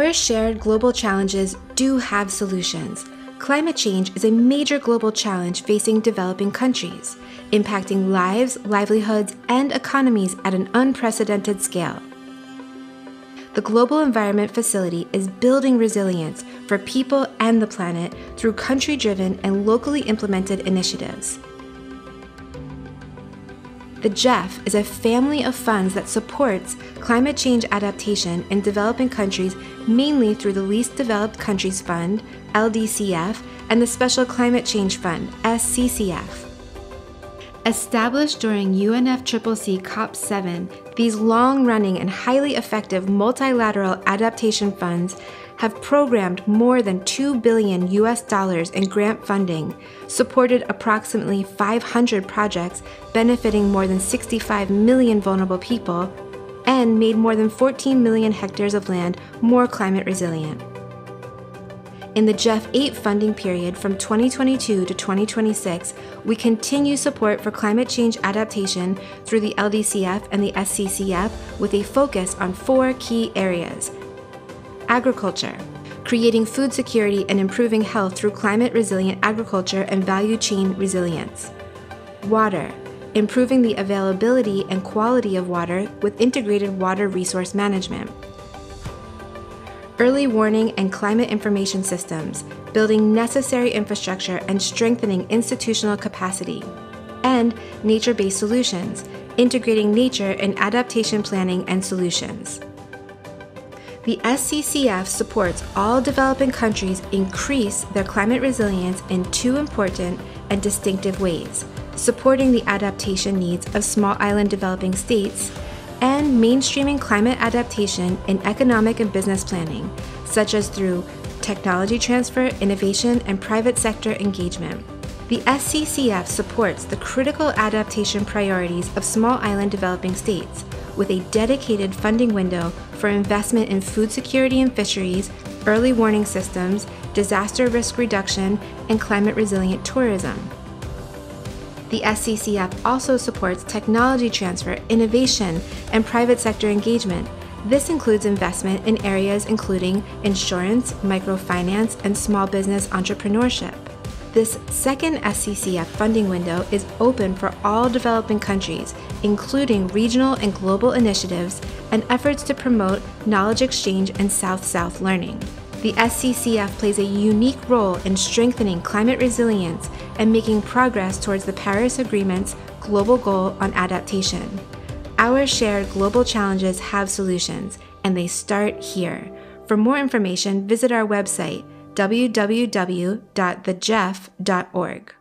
Our shared global challenges do have solutions. Climate change is a major global challenge facing developing countries, impacting lives, livelihoods, and economies at an unprecedented scale. The Global Environment Facility is building resilience for people and the planet through country driven and locally implemented initiatives. The GEF is a family of funds that supports climate change adaptation in developing countries mainly through the Least Developed Countries Fund, LDCF, and the Special Climate Change Fund, SCCF. Established during UNFCCC COP7, these long running and highly effective multilateral adaptation funds have programmed more than 2 billion US dollars in grant funding, supported approximately 500 projects benefiting more than 65 million vulnerable people, and made more than 14 million hectares of land more climate resilient. In the GEF 8 funding period from 2022 to 2026, we continue support for climate change adaptation through the LDCF and the SCCF with a focus on four key areas agriculture, creating food security and improving health through climate resilient agriculture and value chain resilience. Water, improving the availability and quality of water with integrated water resource management. Early warning and climate information systems, building necessary infrastructure and strengthening institutional capacity. And nature based solutions, integrating nature in adaptation planning and solutions. The SCCF supports all developing countries increase their climate resilience in two important and distinctive ways supporting the adaptation needs of small island developing states and mainstreaming climate adaptation in economic and business planning, such as through technology transfer, innovation, and private sector engagement. The SCCF supports the critical adaptation priorities of small island developing states with a dedicated funding window for investment in food security and fisheries, early warning systems, disaster risk reduction, and climate resilient tourism. The SCCF also supports technology transfer, innovation, and private sector engagement. This includes investment in areas including insurance, microfinance, and small business entrepreneurship. This second SCCF funding window is open for all developing countries, including regional and global initiatives and efforts to promote knowledge exchange and South South learning. The SCCF plays a unique role in strengthening climate resilience and making progress towards the Paris Agreement's global goal on adaptation. Our shared global challenges have solutions, and they start here. For more information, visit our website www.thegef.org.